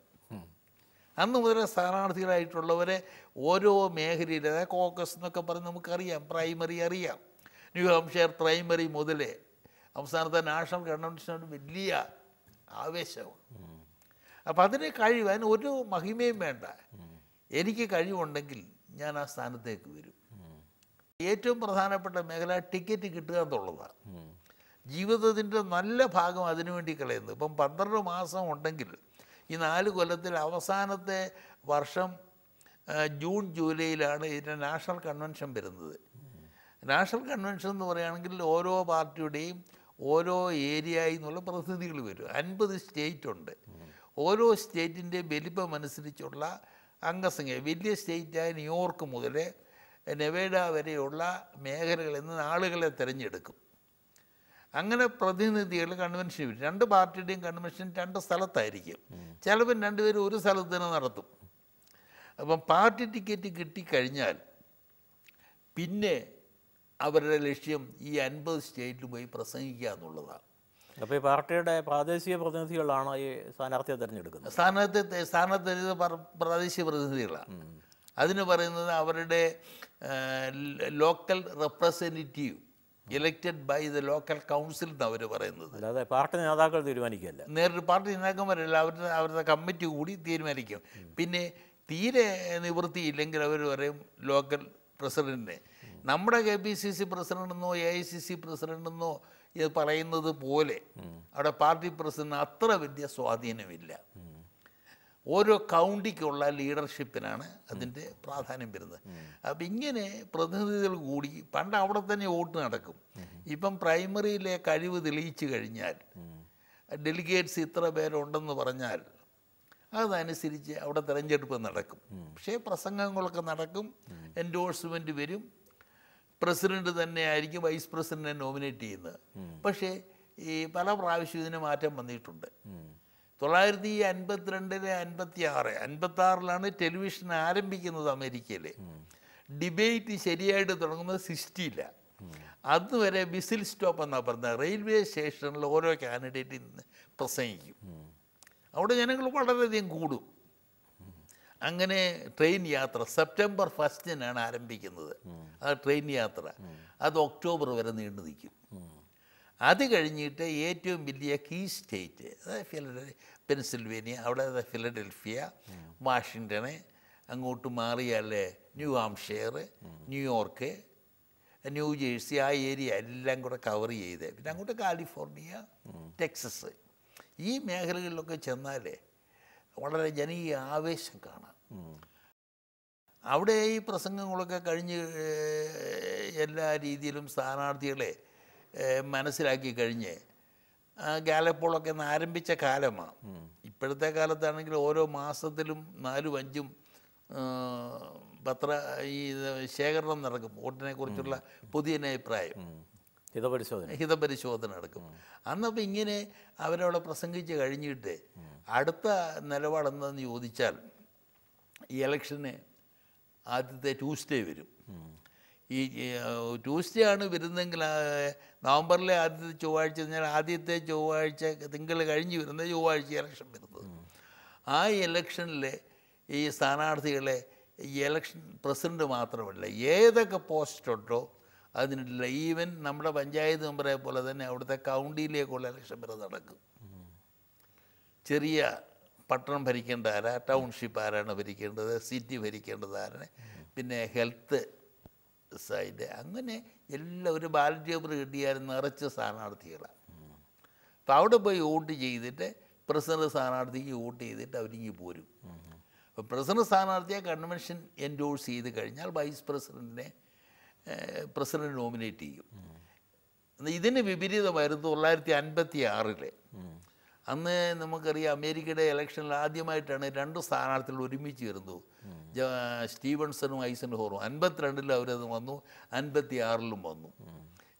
അന്ന് മുതൽ സ്ഥാനാർത്ഥികളായിട്ടുള്ളവരെ ഓരോ മേഖലയിൽ അതായത് കോക്കസ് എന്നൊക്കെ പറഞ്ഞ് നമുക്കറിയാം പ്രൈമറി അറിയാം. ന്യൂ ഹംഷെയർ പ്രൈമറി മുതലേ അവസാനത്തെ നാഷണൽ കൺവെൻഷനോട് വലിയ ആവേശമാണ്. അപ്പം അതിന് കഴിവ് അതിന് ഒരു മഹിമയും വേണ്ട. എനിക്ക് കഴിവുണ്ടെങ്കിൽ ഞാൻ ആ സ്ഥാനത്തേക്ക് വരും. ഏറ്റവും പ്രധാനപ്പെട്ട മേഖല ടിക്കറ്റ് കിട്ടുക എന്നുള്ളതാണ്. ജീവിതത്തിന്റെ നല്ല ഭാഗം അതിനുവേണ്ടി കളയുന്നത്. ഇപ്പം പന്ത്രണ്ട് മാസം ഉണ്ടെങ്കിൽ ഈ നാല് കൊല്ലത്തിൽ അവസാനത്തെ വർഷം ജൂൺ ജൂലൈയിലാണ് ഇതിന്റെ നാഷണൽ കൺവെൻഷൻ വരുന്നത്. നാഷണൽ കൺവെൻഷൻ എന്ന് പറയുകയാണെങ്കിൽ ഓരോ പാർട്ടിയുടെയും ഓരോ ഏരിയയിൽ നിന്നുള്ള പ്രതിനിധികൾ വരും. അൻപത് സ്റ്റേറ്റ് ഉണ്ട്. ഓരോ സ്റ്റേറ്റിന്റെ വലിപ്പം അനുസരിച്ചുള്ള അംഗസംഖ്യ. വലിയ സ്റ്റേറ്റായ ന്യൂയോർക്ക് മുതൽ നെവേഡ വരെയുള്ള മേഖലകളിൽ നിന്ന് ആളുകളെ തിരഞ്ഞെടുക്കും. അങ്ങനെ പ്രതിനിധികൾ കൺവെൻഷൻ രണ്ട് പാർട്ടിയുടെയും കൺവെൻഷൻ രണ്ട് സ്ഥലത്തായിരിക്കും. ചിലപ്പം രണ്ടുപേരും ഒരു സ്ഥലത്ത് തന്നെ നടത്തും. അപ്പം പാർട്ടി ടിക്കറ്റ് കിട്ടിക്കഴിഞ്ഞാൽ പിന്നെ അവരുടെ ലക്ഷ്യം ഈ അൻപത് സ്റ്റേറ്റിൽ പോയി പ്രസംഗിക്കുക എന്നുള്ളതാണ്. അപ്പോൾ ഈ പാർട്ടിയുടെ പ്രാദേശിക പ്രതിനിധികളാണ് ഈ സ്ഥാനാർത്ഥിയെ തിരഞ്ഞെടുക്കുന്നത്? സ്ഥാനാർത്ഥി സ്ഥാനാർത്ഥി പ്രാദേശിക പ്രതിനിധികളാണ്. അതിന് പറയുന്നത് അവരുടെ local representative elected by the local council എന്ന് അവർ പറയുന്നത്. അല്ലാതെ പാർട്ടി നേതാക്കൾ തീരുമാനിക്കുകയല്ല. നേരിട്ട് പാർട്ടി നേതാക്കന്മാരല്ല അവരുടെ അവരുടെ കമ്മിറ്റി കൂടി തീരുമാനിക്കും. പിന്നെ തീരെ നിവൃത്തിയില്ലെങ്കിൽ അവർ പറയും ലോക്കൽ പ്രസിഡന്റിനെ നമ്മുടെ കെ പി സി സി പ്രസിഡന്റെന്നോ എ ഐ സി സി പ്രസിഡന്റെന്നോ പറയുന്നത് പോലെ അവിടെ പാർട്ടി പ്രസിഡന്റ് അത്ര വലിയ സ്വാധീനമില്ല. ഓരോ കൗണ്ടിക്കുള്ള ലീഡർഷിപ്പിനാണ് അതിന്റെ പ്രാധാന്യം വരുന്നത്. അപ്പം ഇങ്ങനെ പ്രതിനിധികൾ കൂടി പണ്ട് അവിടെ തന്നെ വോട്ട് നടക്കും. ഇപ്പം പ്രൈമറിയിലെ കഴിവ് തെളിയിച്ചു കഴിഞ്ഞാൽ ഡെലിഗേറ്റ്സ് ഇത്ര പേരുണ്ടെന്ന് പറഞ്ഞാൽ അതനുസരിച്ച് അവിടെ തിരഞ്ഞെടുപ്പ് നടക്കും. പക്ഷേ പ്രസംഗങ്ങളൊക്കെ നടക്കും എൻഡോഴ്സ്മെന്റ് വരും. പ്രസിഡന്റ് തന്നെ ആയിരിക്കും വൈസ് പ്രസിഡന്റിനെ നോമിനേറ്റ് ചെയ്യുന്നത്. പക്ഷേ ഈ പല പ്രാവശ്യം ഇതിന് മാറ്റം വന്നിട്ടുണ്ട്. തൊള്ളായിരത്തി അൻപത്തിരണ്ടിലെ അൻപത്തി ആറ് അൻപത്തി ആറിലാണ് ടെലിവിഷൻ ആരംഭിക്കുന്നത് അമേരിക്കയിൽ ഡിബേറ്റ് ശരിയായിട്ട് തുടങ്ങുന്നത് സിക്സ്റ്റിയില്ല അതുവരെ വിസിൽ സ്റ്റോപ്പ് എന്നാണ് പറഞ്ഞത്. റെയിൽവേ സ്റ്റേഷനിൽ ഓരോ കാൻഡിഡേറ്റിൽ നിന്ന് പ്രസംഗിക്കും. അവിടെ ജനങ്ങൾ വളരെയധികം കൂടും. അങ്ങനെ ട്രെയിൻ യാത്ര സെപ്റ്റംബർ ഫസ്റ്റിനാണ് ആരംഭിക്കുന്നത്. ആ ട്രെയിൻ യാത്ര. അത് ഒക്ടോബർ വരെ നീണ്ടു നിൽക്കും. അത് കഴിഞ്ഞിട്ട് ഏറ്റവും വലിയ കീ സ്റ്റേറ്റ് അതായത് ഫിലഡൽ പെൻസിൽവേനിയ അവിടെ ഫിലഡൽഫിയ വാഷിങ്ടണ് അങ്ങോട്ട് മാറിയാൽ New Hampshire New York New Jersey ആ ഏരിയ എല്ലാം കൂടെ കവർ ചെയ്ത്. പിന്നെ അങ്ങോട്ട് കാലിഫോർണിയ ടെക്സസ് ഈ മേഖലകളിലൊക്കെ ചെന്നാൽ വളരെ ജനകീയ ആവേശം കാണാം. അവിടെ ഈ പ്രസംഗങ്ങളൊക്കെ കഴിഞ്ഞ് എല്ലാ രീതിയിലും സ്ഥാനാർത്ഥികളെ മനസ്സിലാക്കി കഴിഞ്ഞ് ഗാലപ്പോളൊക്കെ ഒന്ന് ആരംഭിച്ച കാലമാണ് ഇപ്പോഴത്തെ കാലത്താണെങ്കിൽ ഓരോ മാസത്തിലും നാലും അഞ്ചും പത്ര ഈ ശേഖരണം നടക്കും. വോട്ടിനെ കുറിച്ചുള്ള പുതിയ അഭിപ്രായം. ഹിതപരിശോധന. ഹിതപരിശോധന നടക്കും. അന്നപ്പോൾ ഇങ്ങനെ അവരവിടെ പ്രസംഗിച്ച് കഴിഞ്ഞിട്ട് അടുത്ത നിലപാടെന്താണെന്ന് ചോദിച്ചാൽ ഈ ഇലക്ഷന് ആദ്യത്തെ ട്യൂസ്ഡേ വരും. ഈ ട്യൂസ്ഡേ ആണ് വരുന്നതെങ്കിൽ നവംബറിലെ ആദ്യത്തെ ചൊവ്വാഴ്ച കഴിഞ്ഞാൽ ആദ്യത്തെ ചൊവ്വാഴ്ച തിങ്കൾ കഴിഞ്ഞ് വരുന്ന ചൊവ്വാഴ്ച ഇലക്ഷൻ വരുന്നത്. ആ ഇലക്ഷനിൽ ഈ സ്ഥാനാർത്ഥികളെ ഈ ഇലക്ഷൻ പ്രസിഡന്റ് മാത്രമല്ല ഏതൊക്കെ പോസ്റ്റ് ഉണ്ടോ അതിനില്ല ഈവൻ നമ്മുടെ പഞ്ചായത്ത് മെമ്പറെ പോലെ തന്നെ അവിടുത്തെ കൗണ്ടിയിലേക്കുള്ള ഇലക്ഷൻ വരെ നടക്കും. ചെറിയ പട്ടണം ഭരിക്കേണ്ട ആരാ ടൗൺഷിപ്പ് ആരാണ് ഭരിക്കേണ്ടത് സിറ്റി ഭരിക്കേണ്ടത് ആരാണ് പിന്നെ ഹെൽത്ത് സൈഡ്. അങ്ങനെ എല്ലാം ഒരു ബാലറ്റ് പേപ്പർ കിട്ടിയാൽ നിറച്ച സ്ഥാനാർത്ഥികളാണ് അപ്പോൾ അവിടെ പോയി വോട്ട് ചെയ്തിട്ട് പ്രസിഡന്റ് സ്ഥാനാർത്ഥിക്ക് വോട്ട് ചെയ്തിട്ട് അവരിങ്ങി പോരും. അപ്പോൾ പ്രസിഡന്റ് സ്ഥാനാർത്ഥിയെ കൺവെൻഷൻ എൻഡോഴ്സ് ചെയ്ത് കഴിഞ്ഞാൽ വൈസ് പ്രസിഡന്റിനെ പ്രസിഡന്റ് നോമിനേറ്റ് ചെയ്യും. ഇതിന് വിപരീതമായിരുന്നു തൊള്ളായിരത്തി അൻപത്തി ആറിലെ അന്ന് നമുക്കറിയാം അമേരിക്കയുടെ ഇലക്ഷനിൽ ആദ്യമായിട്ടാണ് രണ്ട് സ്ഥാനാർത്ഥികൾ ഒരുമിച്ച് വരുന്നത് സ്റ്റീവൻസണും ഐസൻ ഹോറും അൻപത്തിരണ്ടിലും അവരത് വന്നു അൻപത്തി ആറിലും വന്നു.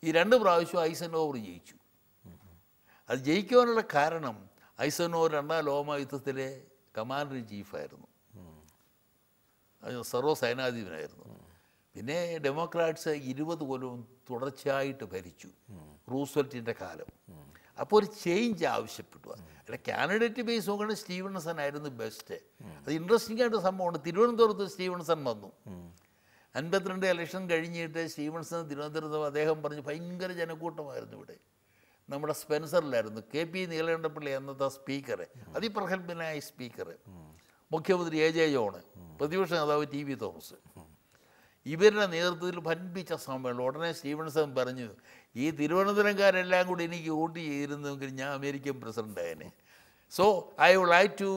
ഈ രണ്ട് പ്രാവശ്യവും ഐസൻ ഹോർ ജയിച്ചു. അത് ജയിക്കുവാനുള്ള കാരണം ഐസനോർ രണ്ടാം ലോകമയുദ്ധത്തിലെ കമാൻഡർ ചീഫായിരുന്നു സർവ സൈനാധിപനായിരുന്നു. പിന്നെ ഡെമോക്രാറ്റ്സ് ഇരുപത് കൊല്ലവും തുടർച്ചയായിട്ട് ഭരിച്ചു. റൂസ്വെൽറ്റിന്റെ കാലം. അപ്പോൾ ഒരു ചേഞ്ച് ആവശ്യപ്പെട്ടു അല്ല കാൻഡിഡേറ്റ് ബേസ് നോക്കുകയാണെങ്കിൽ സ്റ്റീവൻസൺ ആയിരുന്നു ബെസ്റ്റ് അത് ഇൻട്രസ്റ്റിംഗ് ആയിട്ട് സംഭവമാണ് തിരുവനന്തപുരത്ത് സ്റ്റീവൻസൺ വന്നു. അൻപത്തിരണ്ട് ഇലക്ഷൻ കഴിഞ്ഞിട്ട് സ്റ്റീവൻസൺ തിരുവനന്തപുരത്ത് അദ്ദേഹം പറഞ്ഞു ഭയങ്കര ജനക്കൂട്ടമായിരുന്നു ഇവിടെ. നമ്മുടെ സ്പെൻസറിലായിരുന്നു. കെ പി നീലകണ്ഠപ്പിള്ളി അന്നത്തെ സ്പീക്കർ അതിപ്രഗത്ഭനായ സ്പീക്കർ മുഖ്യമന്ത്രി എ ജെ ജോണ്. പ്രതിപക്ഷ നേതാവ് ടി വി തോമസ്. ഇവരുടെ നേതൃത്വത്തിൽ ഭൻപിച്ച സമ്മേളനം ഉടനെ സ്റ്റീവൻസൺ പറഞ്ഞു ഈ തിരുവനന്തപുരംകാരെല്ലാം കൂടി എനിക്ക് വോട്ട് ചെയ്തിരുന്നെങ്കിൽ ഞാൻ American president so I would like to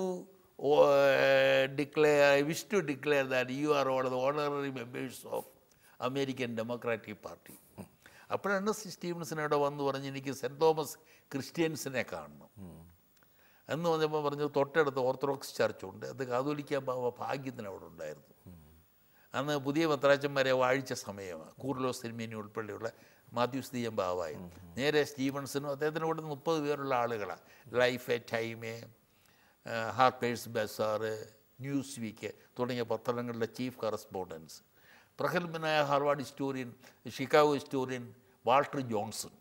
declare I wish to declare that you are all the honorary members of American Democratic party അപ്പോഴാണ് സ്റ്റീവൻസൺ ഇവിടെ വന്ന് പറഞ്ഞ് എനിക്ക് സെന്റ് തോമസ് ക്രിസ്ത്യൻസിനെ കാണണം. എന്ന് പറഞ്ഞപ്പോൾ പറഞ്ഞു തൊട്ടടുത്ത് ഓർത്തഡോക്സ് ചർച്ചുണ്ട്. അത് കാതോലിക്ക ബാബ ഭാഗ്യത്തിന് അവിടെ ഉണ്ടായിരുന്നു. അന്ന് പുതിയ പത്രാച്ചന്മാരെ വാഴിച്ച സമയമാണ് കൂർലോസ് തിരുമേനി ഉൾപ്പെടെയുള്ള മാത്യൂസ് ദീയം ഭാവായി നേരെ സ്റ്റീവൻസനും അദ്ദേഹത്തിന് കൂടെ മുപ്പത് പേരുള്ള ആളുകളാണ് Life a Time Harper's Bazaar Newsweek തുടങ്ങിയ പത്രങ്ങളുടെ ചീഫ് കറസ്പോണ്ടൻസ്. പ്രഗത്ഭനായ Harvard historian Chicago historian Walter Johnson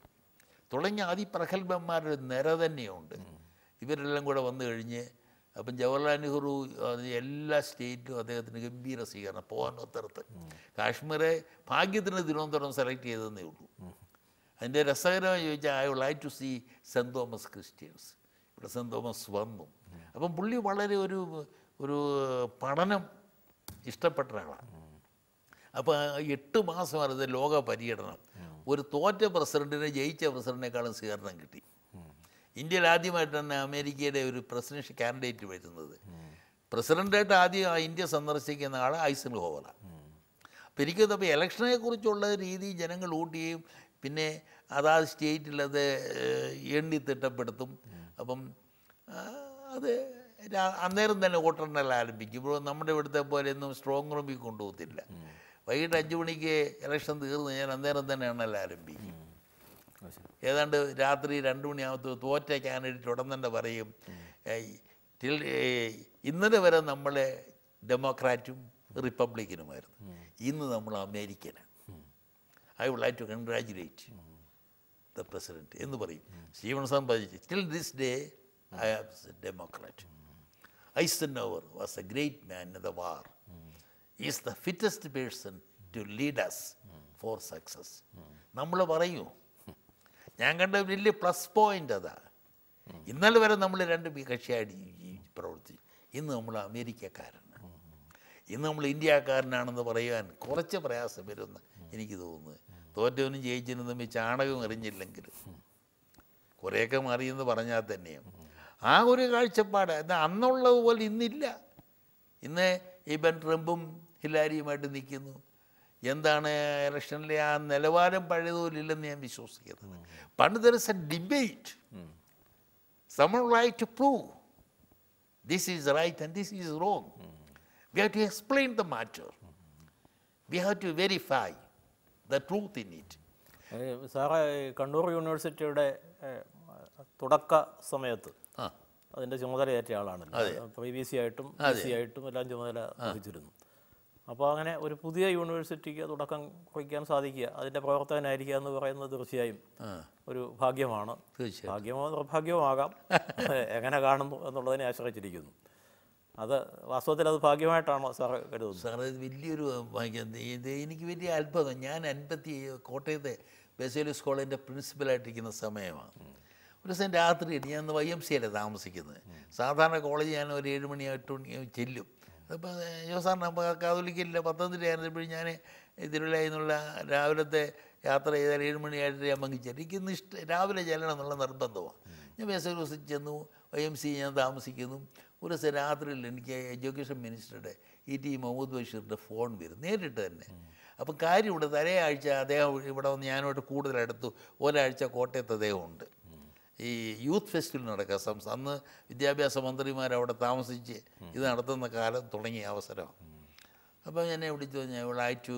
തുടങ്ങിയ അതിപ്രഗത്ഭന്മാരുടെ നിര തന്നെയുണ്ട്. ഇവരെല്ലാം കൂടെ വന്നു കഴിഞ്ഞ് അപ്പം ജവഹർലാൽ നെഹ്റു എല്ലാ സ്റ്റേറ്റിലും അദ്ദേഹത്തിന് ഗംഭീര സ്വീകരണം പോകാൻ ഒത്തരത്ത് കാശ്മീരെ ഭാഗ്യത്തിന് തിരുവനന്തപുരം സെലക്ട് ചെയ്തതെന്നേ ഉള്ളൂ. അതിന്റെ രസകരമായി ചോദിച്ചാൽ I would like to see Saint Thomas Christians ഇവിടെ സെന്റ് തോമസ് വന്നു. അപ്പം പുള്ളി വളരെ ഒരു ഒരു പഠനം ഇഷ്ടപ്പെട്ട ഒരാളാണ്. അപ്പോൾ എട്ട് മാസം അത് ലോക പര്യടനം. ഒരു തോറ്റ പ്രസിഡന്റിനെ ജയിച്ച പ്രസിഡന്റിനേക്കാളും സ്വീകരണം കിട്ടി. ഇന്ത്യയിൽ ആദ്യമായിട്ട് തന്നെ അമേരിക്കയുടെ ഒരു പ്രസിഡൻഷ്യൽ കാൻഡിഡേറ്റ് വരുന്നത്. പ്രസിഡന്റായിട്ട് ആദ്യം ഇന്ത്യ സന്ദർശിക്കുന്ന ആൾ ഐസൻ ഹോവറ അപ്പോൾ എനിക്ക് അപ്പോൾ ഇലക്ഷനെ കുറിച്ചുള്ള രീതി ജനങ്ങൾ വോട്ട് ചെയ്യും പിന്നെ അതാത് സ്റ്റേറ്റിൽ അത് ഏഹ്, എണ്ണി തിട്ടപ്പെടുത്തും. അപ്പം അത് അന്നേരം തന്നെ വോട്ടെണ്ണൽ ആരംഭിക്കും. ഇപ്പോൾ നമ്മുടെ ഇവിടുത്തെ പോലെ ഒന്നും സ്ട്രോങ് റൂമിൽ കൊണ്ടുപോകത്തില്ല. വൈകിട്ട് അഞ്ച് മണിക്ക് ഇലക്ഷൻ തീർന്നു ഞാൻ അന്നേരം തന്നെ എണ്ണൽ ആരംഭിക്കും. ഏതാണ്ട് രാത്രി രണ്ട് മണിയാകത്ത് തോറ്റ കാൻഡിഡേറ്റ് ഉടൻ തന്നെ പറയും ഇന്നലെ വരെ നമ്മൾ ഡെമോക്രാറ്റും റിപ്പബ്ലിക്കനുമായിരുന്നു. ഇന്ന് നമ്മൾ അമേരിക്കനാണ് I would like to congratulate the president എന്ന് പറയും. സ്റ്റീവൻസൺ പറഞ്ഞു till this day I am Democrat. Eisenhower was a great man in the war. Is the fittest person to lead us for success. നമ്മൾ പറയൂ ഞാൻ കണ്ട വലിയ plus point അതാ. ഇന്നലെ വരെ നമ്മൾ രണ്ട് കക്ഷിയായിട്ട് പ്രവർത്തിച്ചു ഇന്ന് നമ്മൾ അമേരിക്കക്കാരനാണ് ഇന്ന് നമ്മൾ ഇന്ത്യക്കാരനാണെന്ന് പറയാൻ കുറച്ച് പ്രയാസം വരുമെന്ന് എനിക്ക് തോന്നുന്നു. തോറ്റവനും ജയിച്ചവനും തമ്മിൽ ചാണകം എറിഞ്ഞില്ലെങ്കിലും. കുറേയൊക്കെ മാറിയെന്ന് പറഞ്ഞാൽ തന്നെയും. ആ ഒരു കാഴ്ചപ്പാട് എന്നാൽ അന്നുള്ളതുപോലെ ഇന്നില്ല. ഇന്ന് ഇപ്പം ട്രംപും ഹില്ലാരിയുമായിട്ട് നിൽക്കുന്നു. എന്താണ് ഇലക്ഷനിലെ ആ നിലവാരം പഴയതുപോലില്ലെന്ന് ഞാൻ വിശ്വസിക്കുന്നത്. പണ്ട് there is a debate someone right to prove this is right and this is wrong we have to explain the matter we have to verify the truth in it സാറേ കണ്ണൂർ യൂണിവേഴ്സിറ്റിയുടെ തുടക്ക സമയത്ത് അതിന്റെ ചുമതലയേറ്റ ആളാണല്ലോ പ്രീ ബി സി ആയിട്ടും B C ആയിട്ടും എല്ലാം ചുമതല വഹിച്ചിരുന്നു. അപ്പോൾ അങ്ങനെ ഒരു പുതിയ യൂണിവേഴ്സിറ്റിക്ക് തുടക്കം കുറിക്കാൻ സാധിക്കുക അതിന്റെ പ്രവർത്തകനായിരിക്കുക എന്ന് പറയുന്നത് തീർച്ചയായും ഒരു ഭാഗ്യമാണ്. ഭാഗ്യമോ നിർഭാഗ്യമോ ആകാം എങ്ങനെ കാണുന്നു എന്നുള്ളതിനെ ആശ്രയിച്ചിരിക്കുന്നു. അത് വാസ്തവത്തിൽ അത് ഭാഗ്യമായിട്ടാണോ സാർ കരുതുന്നത്? സാർ ഇത് വലിയൊരു ഭാഗ്യം. ഇത് എനിക്ക് വലിയ അത്ഭുതം. ഞാൻ അൻപത്തി കോട്ടയത്തെ ബെസേലിയസ് കോളേജിന്റെ പ്രിൻസിപ്പലായിട്ടിരിക്കുന്ന സമയമാണ്. ഒരു ദിവസം രാത്രി ഞാൻ വൈ എം സി അല്ലേ താമസിക്കുന്നത്. സാധാരണ കോളേജ് ഞാൻ ഒരു ഏഴ് മണി എട്ട് മണി ചെല്ലും. അപ്പോൾ ജോസാറിന് അപ്പോൾ കാതോലിക്കില്ല പത്തനംതിട്ട ആയിരുന്നപ്പോഴും ഞാൻ തിരുവല്ലയിൽ നിന്നുള്ള രാവിലത്തെ യാത്ര ചെയ്താൽ ഏഴ് മണി ഏഴര ആകുമ്പോൾ ചെല്ലും എനിക്കിന്ന് ഇഷ്ടം രാവിലെ ചെല്ലണം എന്നുള്ള നിർബന്ധമാണ്. ഞാൻ ബെസേലിയസ് ചെന്നു വൈ എം സി ഞാൻ താമസിക്കുന്നു. ഒരു ദിവസം രാത്രിയിൽ എനിക്ക് എഡ്യൂക്കേഷൻ മിനിസ്റ്ററുടെ ഇ ടി മുഹമ്മദ് ബഷീറിന്റെ ഫോൺ വരും നേരിട്ട് തന്നെ. അപ്പം കാര്യം ഇവിടെ തലേ ആഴ്ച അദ്ദേഹം ഇവിടെ വന്ന് ഞാനോട്ട് കൂടുതൽ അടുത്തു. ഒരാഴ്ച കോട്ടയത്ത് അദ്ദേഹം ഉണ്ട്. ഈ യൂത്ത് ഫെസ്റ്റിവൽ നടക്കുക. സംസ്ഥാന അന്ന് വിദ്യാഭ്യാസ മന്ത്രിമാർ അവിടെ താമസിച്ച് ഇത് നടത്തുന്ന കാലം തുടങ്ങിയ അവസരം. അപ്പം എന്നെ വിളിച്ചു ഞാൻ I like to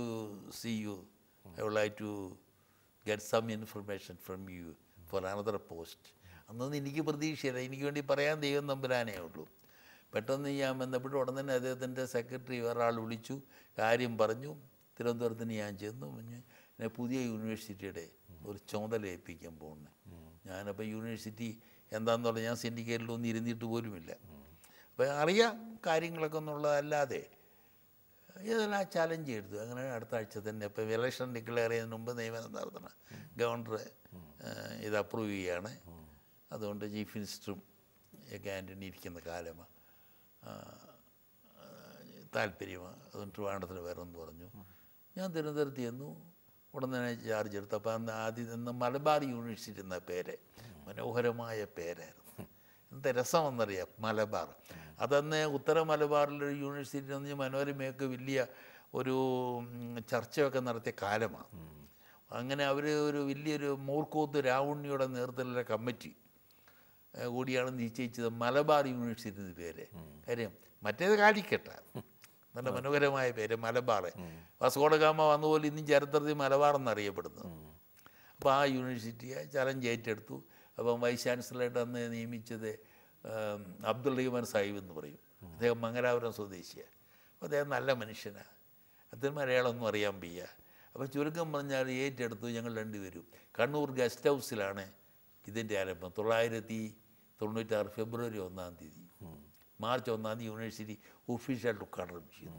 see you. I like to get some information from you for another post. അന്നൊന്നും എനിക്ക് പ്രതീക്ഷയില്ല. എനിക്ക് വേണ്ടി പറയാൻ ദൈവം തമ്പുരാനേ ഉള്ളൂ. പെട്ടെന്ന് ഞാൻ ബന്ധപ്പെട്ട് ഉടൻ തന്നെ അദ്ദേഹത്തിന്റെ സെക്രട്ടറി ഒരാൾ വിളിച്ചു. കാര്യം പറഞ്ഞു. തിരുവനന്തപുരത്തിന് ഞാൻ ചെന്നു. എന്നെ പുതിയ യൂണിവേഴ്സിറ്റിയുടെ ഒരു ചുമതല ഏൽപ്പിക്കാൻ പോകുന്നത് ഞാനപ്പോൾ യൂണിവേഴ്സിറ്റി എന്താണെന്ന് പറഞ്ഞാൽ ഞാൻ സിൻഡിക്കേറ്റിലൊന്നും ഇരുന്നിട്ട് പോലുമില്ല. അപ്പോൾ അറിയാം കാര്യങ്ങളൊക്കെ എന്നുള്ളതല്ലാതെ ഏതെല്ലാം ചാലഞ്ച് എടുത്തു. അങ്ങനെ അടുത്ത ആഴ്ച തന്നെ ഇപ്പം ഇലക്ഷൻ ഡിക്ലെയർ ചെയ്യുന്നതിന് മുമ്പ് നിയമനം നടത്തണം ഗവർണർ ഇത് അപ്രൂവ് ചെയ്യാണ്. അതുകൊണ്ട് ചീഫ് മിനിസ്റ്ററും ഒക്കെ ആന്റണി ഇരിക്കുന്ന കാലമാണ് താല്പര്യമാണ് അതുകൊണ്ട് ട്രിവാണ്ടത്തിന് വരണമെന്ന് പറഞ്ഞു. ഞാൻ തിരുവനന്തപുരത്ത് ചെന്നു. ഉടൻ തന്നെ ചാർജ് എടുത്തു. അപ്പോൾ അന്ന് ആദ്യം നിന്ന് മലബാർ യൂണിവേഴ്സിറ്റി എന്ന പേര്. മനോഹരമായ പേരായിരുന്നു. എന്ത് രസമെന്നറിയാം മലബാർ. അതന്ന് ഉത്തര മലബാറിലൊരു യൂണിവേഴ്സിറ്റി എന്ന് മനോരമയൊക്കെ വലിയ ഒരു ചർച്ചയൊക്കെ നടത്തിയ കാലമാണ്. അങ്ങനെ അവർ ഒരു വലിയൊരു മൂർക്കോത്ത് രാവുണ്ണിയുടെ നേതൃത്വത്തിലുള്ള കമ്മിറ്റി കൂടിയാണ് നിശ്ചയിച്ചത്. മലബാർ യൂണിവേഴ്സിറ്റി എന്ന പേര്. കാര്യം മറ്റേത് കാലിക്കട്ട നല്ല മനോഹരമായ പേര് മലബാർ വാസ്കോഡഗാമ വന്ന പോലെ ഇന്നും ചരിത്രത്തിൽ മലബാർ എന്നറിയപ്പെടുന്നു അപ്പോൾ ആ യൂണിവേഴ്സിറ്റിയെ ചലഞ്ച് ഏറ്റെടുത്തു. അപ്പം വൈസ് ചാൻസലറായിട്ട് അന്ന് നിയമിച്ചത് അബ്ദുൾ റഹ്മാൻ സാഹിബ് എന്ന് പറയും. അദ്ദേഹം മംഗലാപുരം സ്വദേശിയാണ് അപ്പോൾ അദ്ദേഹം നല്ല മനുഷ്യനാണ് അദ്ദേഹം മലയാളമൊന്നും അറിയാൻ വയ്യ. അപ്പോൾ ചുരുക്കം പറഞ്ഞാൽ ഏറ്റെടുത്തു ഞങ്ങൾ രണ്ടുപേരും കണ്ണൂർ ഗസ്റ്റ് ഹൗസിലാണ് ഇതിന്റെ ആരംഭം. തൊള്ളായിരത്തി തൊണ്ണൂറ്റാറ് ഫെബ്രുവരി ഒന്നാം തീയതി. മാർച്ച് ഒന്നാം തീയതി യൂണിവേഴ്സിറ്റി ഒഫീഷ്യലായിട്ട് ഉദ്ഘാടനം ചെയ്തു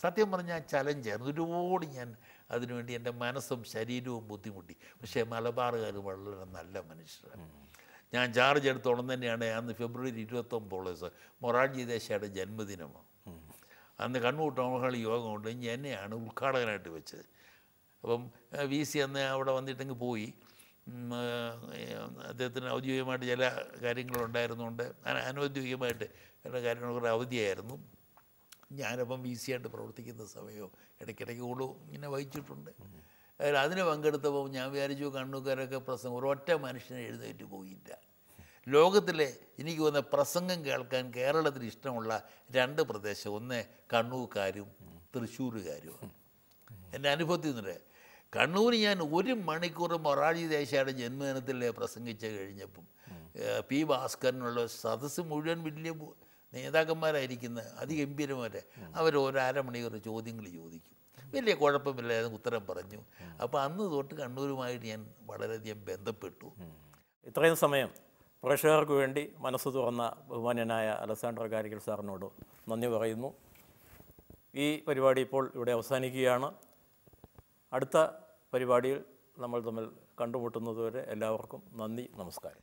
സത്യം പറഞ്ഞാൽ ചലഞ്ചായിരുന്നു ഒരുപാട് ഞാൻ അതിനുവേണ്ടി എന്റെ മനസ്സും ശരീരവും ബുദ്ധിമുട്ടി. പക്ഷേ മലബാറുകാർ വളരെ നല്ല മനുഷ്യരാണ്. ഞാൻ ചാർജ് എടുത്ത ഉടൻ തന്നെയാണ് അന്ന് ഫെബ്രുവരി ഇരുപത്തൊമ്പത് മൊറാർജി ദേശയുടെ ജന്മദിനമാണ്. അന്ന് കണ്ണൂർ ഹാളിൽ യോഗം കൊണ്ട് എന്നെയാണ് ഉദ്ഘാടകനായിട്ട് വെച്ചത്. അപ്പം വി സി അന്ന് അവിടെ വന്നിട്ടെങ്കിൽ പോയി. അദ്ദേഹത്തിന് ഔദ്യോഗികമായിട്ട് ചില കാര്യങ്ങളുണ്ടായിരുന്നുകൊണ്ട് അന- അനൗദ്യോഗികമായിട്ട് ചില കാര്യങ്ങൾ അവധിയായിരുന്നു. ഞാനപ്പം വി സി ആയിട്ട് പ്രവർത്തിക്കുന്ന സമയവും ഇടയ്ക്കിടയ്ക്ക് കൂടുതൽ ഇങ്ങനെ വഹിച്ചിട്ടുണ്ട്. അതിൽ അതിന് പങ്കെടുത്തപ്പോൾ ഞാൻ വിചാരിച്ചു കണ്ണൂക്കാരൊക്കെ പ്രസംഗം ഒരൊറ്റ മനുഷ്യനെ എഴുന്നേറ്റ് പോയില്ല. ലോകത്തിലെ എനിക്ക് വന്ന പ്രസംഗം കേൾക്കാൻ കേരളത്തിൽ ഇഷ്ടമുള്ള രണ്ട് പ്രദേശം ഒന്ന് കണ്ണൂർക്കാരും തൃശ്ശൂരുകാരുമാണ് എന്റെ അനുഭവത്തിൽ നിന്നിട്ട് കണ്ണൂർ ഞാൻ ഒരു മണിക്കൂർ മൊറാഴി ദേശയുടെ ജന്മദിനത്തിൽ പ്രസംഗിച്ച് കഴിഞ്ഞപ്പം പി ഭാസ്കരനുള്ള സദസ്സ് മുഴുവൻ വലിയ നേതാക്കന്മാരായിരിക്കുന്ന അതിഗംഭീരമാരെ അവർ അരമണിക്കൂർ ചോദ്യങ്ങൾ ചോദിക്കും. വലിയ കുഴപ്പമില്ലാതെ ഉത്തരം പറഞ്ഞു. അപ്പോൾ അന്ന് തൊട്ട് കണ്ണൂരുമായിട്ട് ഞാൻ വളരെയധികം ബന്ധപ്പെട്ടു. ഇത്രയും സമയം പ്രേക്ഷകർക്ക് വേണ്ടി മനസ്സ് തുറന്ന ബഹുമാന്യനായ അലക്സാണ്ടർ കാരിക്കൽ സാറിനോട് നന്ദി പറയുന്നു. ഈ പരിപാടി ഇപ്പോൾ ഇവിടെ അവസാനിക്കുകയാണ്. അടുത്ത പരിപാടിയിൽ നമ്മൾ തമ്മിൽ കണ്ടുമുട്ടുന്നതുവരെ എല്ലാവർക്കും നന്ദി നമസ്കാരം.